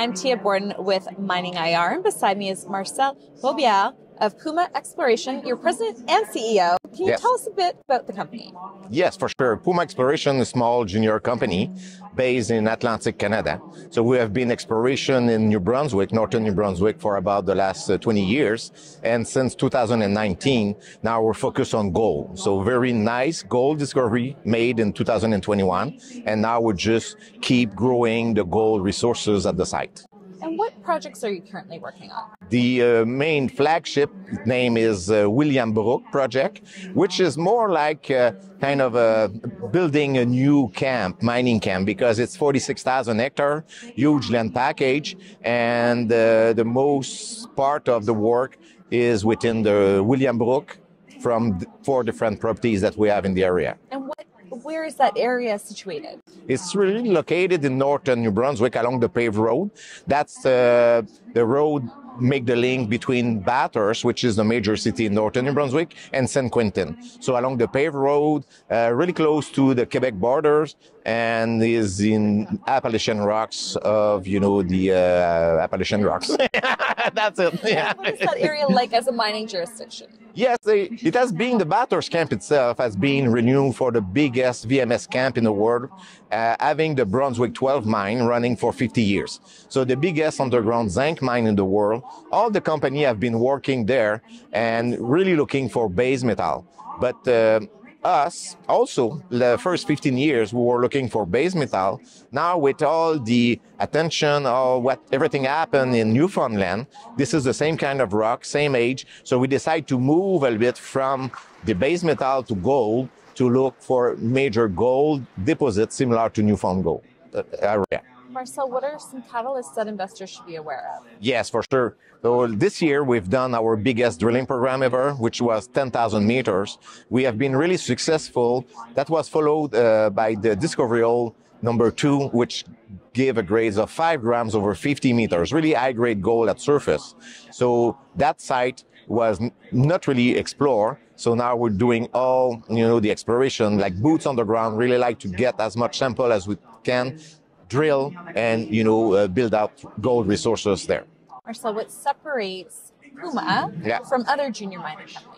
I'm Tia Borden with Mining IR, and beside me is Marcel Robillard of Puma Exploration, your president and CEO. Can you Yes. tell us a bit about the company? Yes, for sure. Puma Exploration is a small junior company based in Atlantic Canada. So we have been exploration in New Brunswick, northern New Brunswick, for about the last uh, 20 years. And since 2019, now we're focused on gold. So very nice gold discovery made in 2021. And now we just keep growing the gold resources at the site. And what projects are you currently working on? The uh, main flagship name is uh, William Brook Project, which is more like uh, kind of uh, building a new camp, mining camp, because it's 46,000 hectare, huge land package, and uh, the most part of the work is within the William Brook from four different properties that we have in the area. And what, where is that area situated? It's really located in northern New Brunswick along the paved road. That's uh, the road make the link between Bathurst, which is the major city in northern New Brunswick, and St. Quentin. So along the paved road, uh, really close to the Quebec borders, and is in Appalachian rocks of you know the uh, Appalachian rocks. That's it. Yeah. What is that area like as a mining jurisdiction? Yes, it has been the Bathurst camp itself has been renewed for the biggest VMS camp in the world, uh, having the Brunswick 12 mine running for 50 years. So the biggest underground zinc mine in the world. All the company have been working there and really looking for base metal. But uh, us also the first 15 years we were looking for base metal. Now with all the attention of what everything happened in newfoundland this is the same kind of rock same age. So we decided to move a little bit from the base metal to gold to look for major gold deposits similar to newfoundland gold uh, area Marcel, what are some catalysts that investors should be aware of? Yes, for sure. So this year we've done our biggest drilling program ever, which was 10,000 meters. We have been really successful. That was followed uh, by the discovery hole number two, which gave a grade of five grams over 50 meters, really high grade gold at surface. So that site was not really explored. So now we're doing all, you know, the exploration, like boots on the ground, really like to get as much sample as we can, drill and, you know, uh, build out gold resources there. Marcel, what separates Puma Yeah. from other junior mining companies?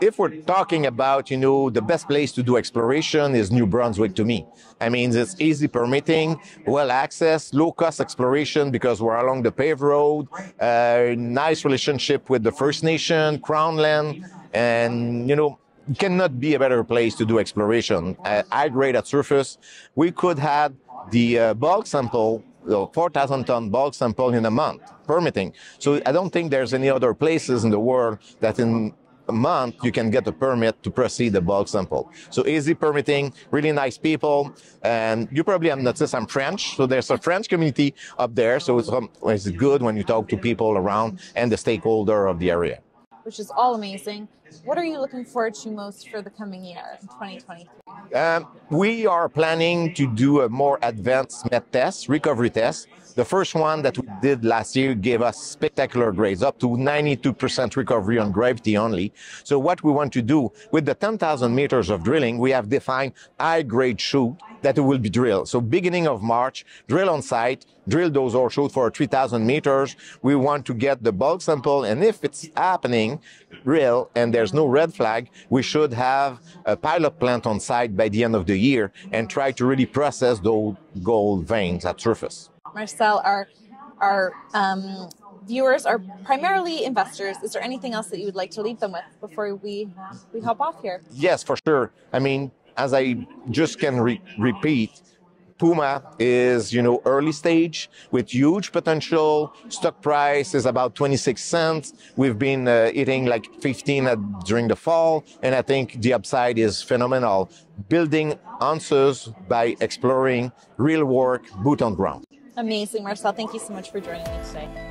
if we're talking about, you know, the best place to do exploration is New Brunswick to me. I mean, it's easy permitting, well access, low cost exploration because we're along the paved road, uh, nice relationship with the First Nation, Crown Land, and, you know, cannot be a better place to do exploration. Uh, high grade at surface. We could have the uh, bulk sample uh, 4,000 ton bulk sample in a month, permitting. So I don't think there's any other places in the world that in a month you can get a permit to proceed the bulk sample. So easy permitting, really nice people, and you probably have noticed I'm French, so there's a French community up there. So it's, um, it's good when you talk to people around and the stakeholder of the area. Which is all amazing. What are you looking forward to most for the coming year 2023? Um, we are planning to do a more advanced met test, recovery test. The first one that we did last year gave us spectacular grades, up to 92% recovery on gravity only. So what we want to do with the 10,000 meters of drilling, we have defined high grade shoot that will be drilled. So beginning of March, drill on site, drill those ore shoot for 3,000 meters. We want to get the bulk sample, and if it's happening real and there's no red flag, we should have a pilot plant on site by the end of the year and try to really process those gold veins at surface. Marcel, our our um, viewers are primarily investors. Is there anything else that you would like to leave them with before we we hop off here? Yes, for sure. I mean, as I just can re- repeat, Puma is, you know, early stage with huge potential. Stock price is about 26 cents. We've been uh, hitting like 15 at, during the fall, and I think the upside is phenomenal. Building answers by exploring real work, boot on ground. Amazing, Marcel. Thank you so much for joining me today.